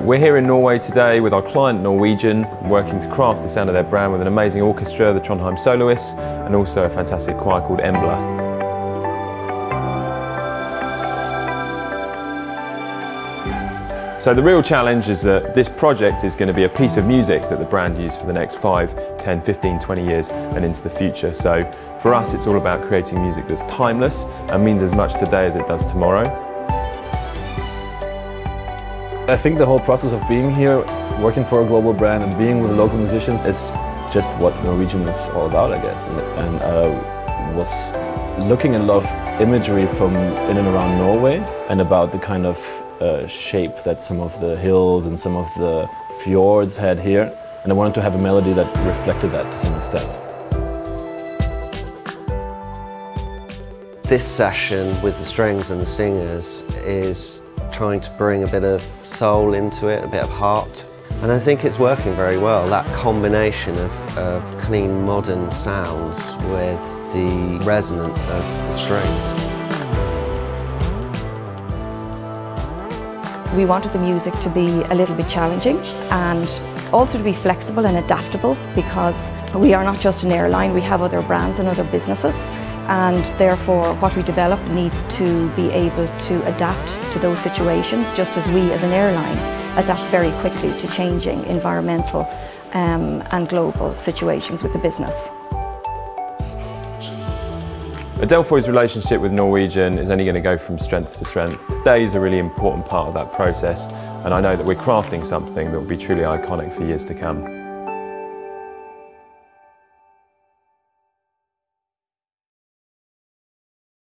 We're here in Norway today with our client Norwegian, working to craft the sound of their brand with an amazing orchestra, the Trondheim Soloists, and also a fantastic choir called Embla. So the real challenge is that this project is going to be a piece of music that the brand use for the next 5, 10, 15, 20 years and into the future. So for us it's all about creating music that's timeless and means as much today as it does tomorrow. I think the whole process of being here, working for a global brand and being with local musicians is just what Norwegian is all about, I guess. And, and uh, was looking at a lot of imagery from in and around Norway and about the kind of uh, shape that some of the hills and some of the fjords had here. And I wanted to have a melody that reflected that to some extent. This session with the strings and the singers is trying to bring a bit of soul into it, a bit of heart. And I think it's working very well, that combination of, of clean modern sounds with the resonance of the strings. We wanted the music to be a little bit challenging and also to be flexible and adaptable because we are not just an airline, we have other brands and other businesses and therefore what we develop needs to be able to adapt to those situations just as we as an airline adapt very quickly to changing environmental um, and global situations with the business. Adelphoi's relationship with Norwegian is only going to go from strength to strength. Today is a really important part of that process and I know that we're crafting something that will be truly iconic for years to come.